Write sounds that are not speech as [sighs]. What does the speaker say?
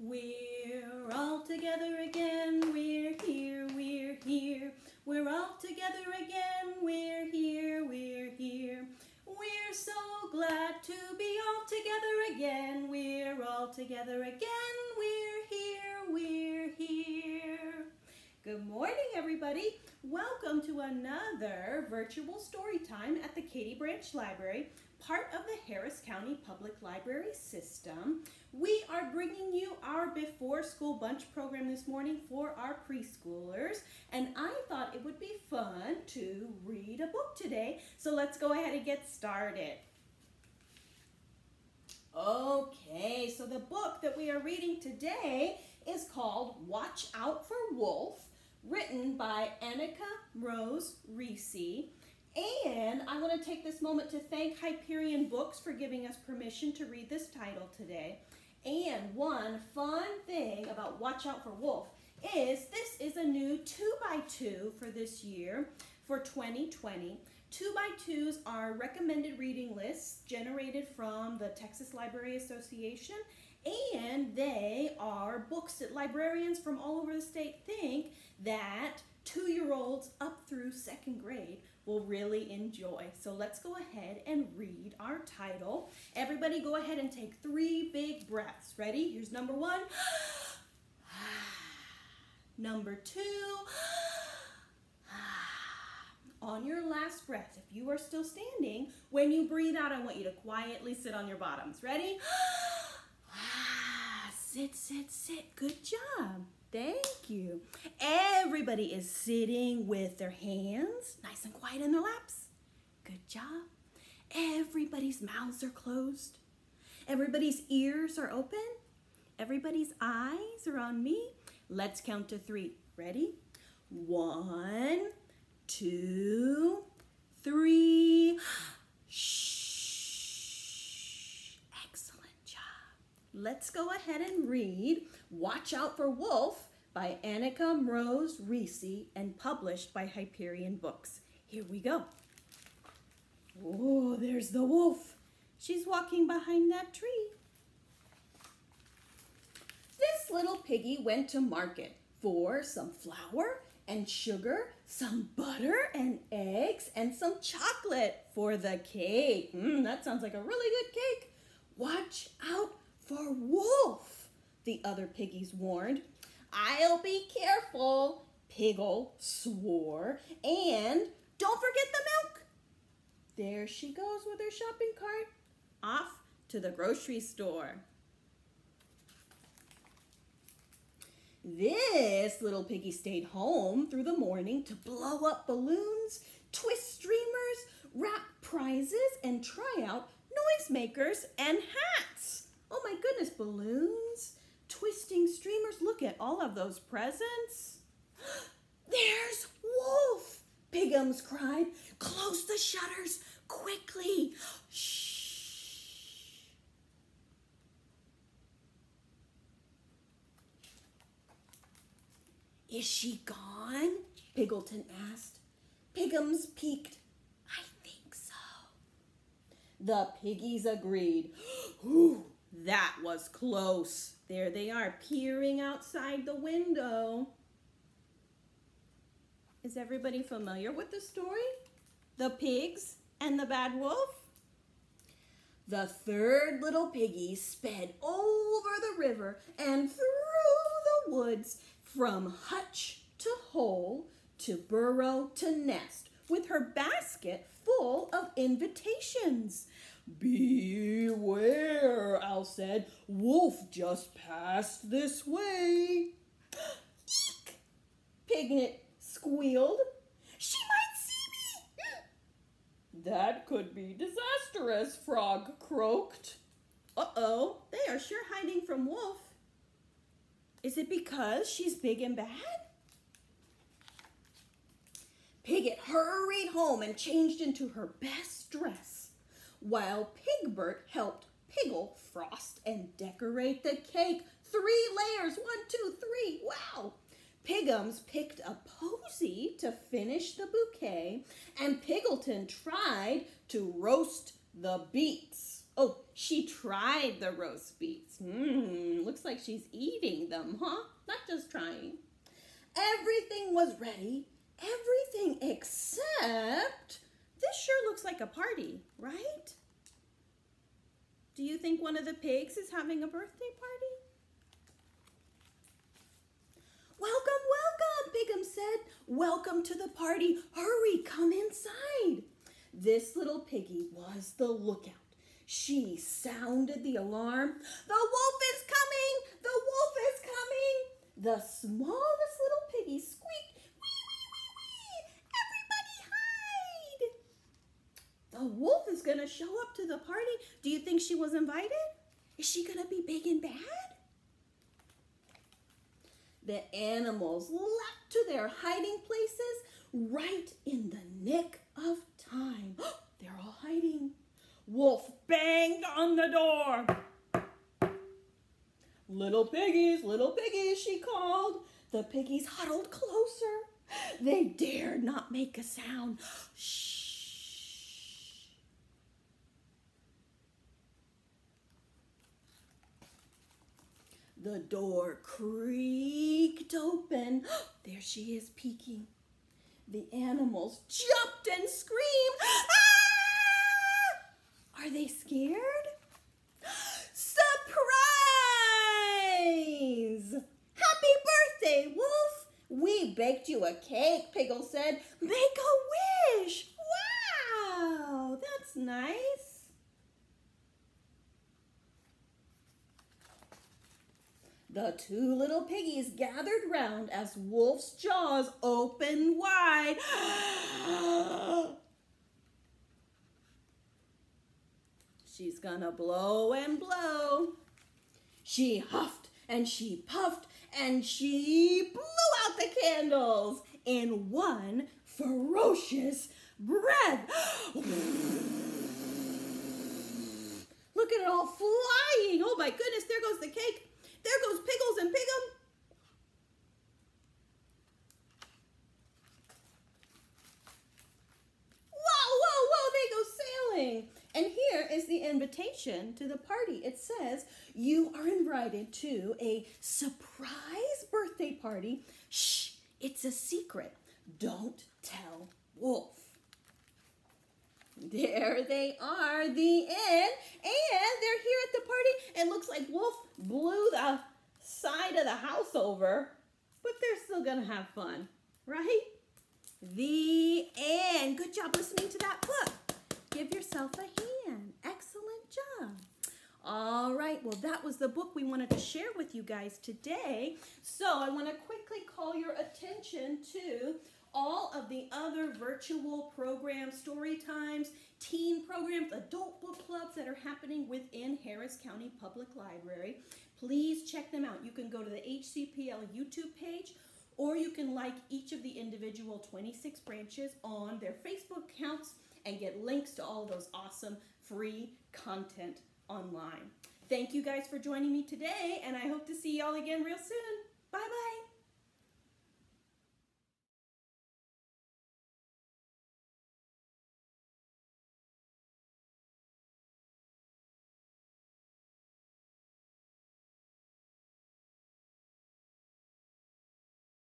We're all together again, we're here, we're here. We're all together again, we're here, we're here. We're so glad to be all together again. We're all together again, we're here, we're here. Good morning, everybody. Welcome to another virtual story time at the Katy Branch Library, part of the Harris County Public Library System. We are bringing you our Before School Bunch program this morning for our preschoolers, and I thought it would be fun to read a book today, so let's go ahead and get started. Okay, so the book that we are reading today is called Watch Out for Wolf written by Anica Mrose Rissi. And I want to take this moment to thank Hyperion Books for giving us permission to read this title today. And one fun thing about Watch Out for Wolf is this is a new 2 by 2 for this year for 2020. 2 by 2s are recommended reading lists generated from the Texas Library Association and they are books that librarians from all over the state think that two-year-olds up through second grade will really enjoy. So let's go ahead and read our title. Everybody go ahead and take three big breaths. Ready? Here's number one. [sighs] number two. On your last breath, if you are still standing, when you breathe out, I want you to quietly sit on your bottoms. Ready? [gasps] Ah, sit, sit, sit. Good job. Thank you. Everybody is sitting with their hands nice and quiet in their laps. Good job. Everybody's mouths are closed. Everybody's ears are open. Everybody's eyes are on me. Let's count to three. Ready? One, two, three. Shh. Excellent job. Let's go ahead and read Watch Out for Wolf by Anica Mrose Rissi and published by Hyperion Books. Here we go. Oh, there's the wolf. She's walking behind that tree. This little piggy went to market for some flour and sugar, some butter and eggs, and some chocolate for the cake. Mmm, that sounds like a really good cake. Watch out for wolf the other piggies warned. I'll be careful, Piggle swore. And don't forget the milk. There she goes with her shopping cart, off to the grocery store. This little piggy stayed home through the morning to blow up balloons, twist streamers, wrap prizes, and try out noisemakers and hats. Oh my goodness, balloons, twisting streamers. Look at all of those presents. [gasps] There's Wolf, Pigums cried. Close the shutters quickly. Shh. Is she gone? Piggleton asked. Pigums peeked. I think so. The piggies agreed. [gasps] That was close. There they are, peering outside the window. Is everybody familiar with the story? The pigs and the bad wolf? The third little piggy sped over the river and through the woods from hutch to hole to burrow to nest with her basket full of invitations. Beware, Owl said. Wolf just passed this way. [gasps] Eek! Piglet squealed. She might see me. Hmm. That could be disastrous, Frog croaked. Uh-oh, they are sure hiding from Wolf. Is it because she's big and bad? Piglet hurried home and changed into her best dress while Pigbert helped Piggle frost and decorate the cake. Three layers, one, two, three, wow! Pigums picked a posy to finish the bouquet, and Piggleton tried to roast the beets. Oh, she tried the roast beets. Mmm, looks like she's eating them, huh? Not just trying. Everything was ready. Everything except this sure looks like a party, right? Do you think one of the pigs is having a birthday party? Welcome, welcome, Pigum said. Welcome to the party. Hurry, come inside. This little piggy was the lookout. She sounded the alarm. The wolf is coming! The wolf is coming! The smallest little piggy squeaked, The wolf is going to show up to the party. Do you think she was invited? Is she going to be big and bad? The animals leapt to their hiding places right in the nick of time. [gasps] They're all hiding. Wolf banged on the door. Little piggies, little piggies, she called. The piggies huddled closer. They dared not make a sound. Shh. The door creaked open. [gasps] There she is peeking. The animals jumped and screamed. Ah! Are they scared? [gasps] Surprise! Happy birthday, Wolf! We baked you a cake, Piggle said. Make a wish! Wow, that's nice. The two little piggies gathered round as Wolf's jaws opened wide. [gasps] She's gonna blow and blow. She huffed and she puffed and she blew out the candles in one ferocious breath. [gasps] Look at it all flying. Oh my goodness, there goes the cake. There goes Piggles and Pigum. Whoa, whoa, whoa, they go sailing. And here is the invitation to the party. It says, You are invited to a surprise birthday party. Shh, it's a secret. Don't tell Wolf. There they are, the end. And they're here at the party. It looks like Wolf blew the side of the house over, but they're still to have fun, right? The end. Good job listening to that book. Give yourself a hand. Excellent job. All right, well, that was the book we wanted to share with you guys today. So I want to quickly call your attention to all of the other virtual programs, story times, teen programs, adult book clubs that are happening within Harris County Public Library. Please check them out. You can go to the HCPL YouTube page or you can like each of the individual 26 branches on their Facebook accounts and get links to all those awesome free content online. Thank you guys for joining me today, and I hope to see y'all again real soon. Bye bye.